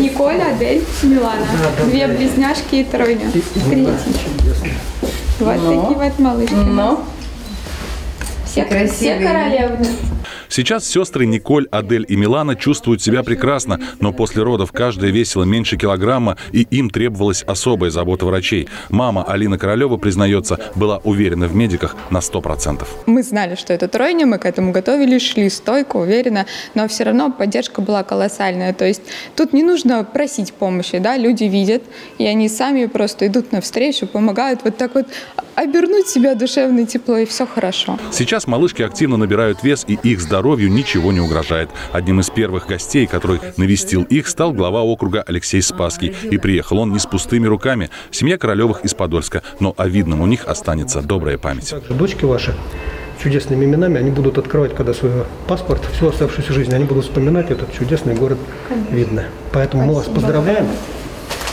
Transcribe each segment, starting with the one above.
Николь, Адель, Милана. Две близняшки и тройня. Третий. Вот Ну. такие вот малышки. Ну, Все, все королевны. Сейчас сестры Николь, Адель и Милана чувствуют себя прекрасно, но после родов каждая весила меньше килограмма, и им требовалась особая забота врачей. Мама Алина Королева, признается, была уверена в медиках на 100%. Мы знали, что это тройня, мы к этому готовились, шли стойко, уверенно, но все равно поддержка была колоссальная. То есть тут не нужно просить помощи, да, люди видят, и они сами просто идут навстречу, помогают вот так вот обернуть себя душевное тепло, и все хорошо. Сейчас малышки активно набирают вес, и их здоровью ничего не угрожает. Одним из первых гостей, который навестил их, стал глава округа Алексей Спасский. И приехал он не с пустыми руками. Семья Королевых из Подольска. Но о видном у них останется добрая память. Также дочки ваши чудесными именами, они будут открывать, когда свой паспорт, всю оставшуюся жизнь, они будут вспоминать этот чудесный город Видно. Поэтому мы вас Спасибо. поздравляем.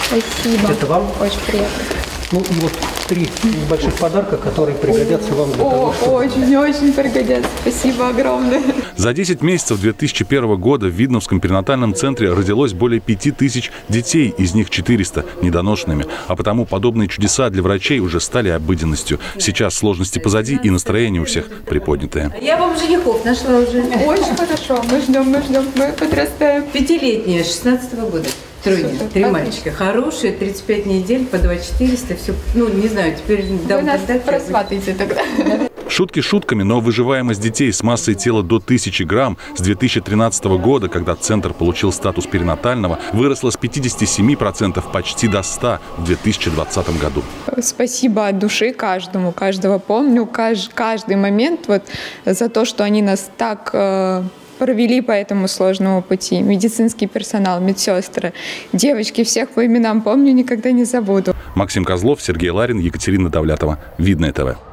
Спасибо. Это вам. Очень приятно. Ну и вот три небольших подарка, которые пригодятся вам для того, О, чтобы... очень-очень пригодятся. Спасибо огромное. За 10 месяцев 2001 года в Видновском перинатальном центре родилось более 5000 детей, из них 400 недоношенными. А потому подобные чудеса для врачей уже стали обыденностью. Сейчас сложности позади и настроение у всех приподнятое. я вам женихов нашла уже. Очень хорошо. Мы ждем, мы ждем, мы подрастаем. Пятилетняя, 16 года. Супер, три отлично. мальчика. Хорошие, 35 недель, по 2400, все, ну, не знаю, теперь Вы нас просватайте тогда. Шутки шутками, но выживаемость детей с массой тела до 1000 грамм с 2013 года, когда центр получил статус перинатального, выросла с 57% почти до 100 в 2020 году. Спасибо от души каждому, каждого помню, кажд- каждый момент вот за то, что они нас так э, провели по этому сложному пути. Медицинский персонал, медсестры, девочки, всех по именам помню, никогда не забуду. Максим Козлов, Сергей Ларин, Екатерина Давлятова. Видное ТВ.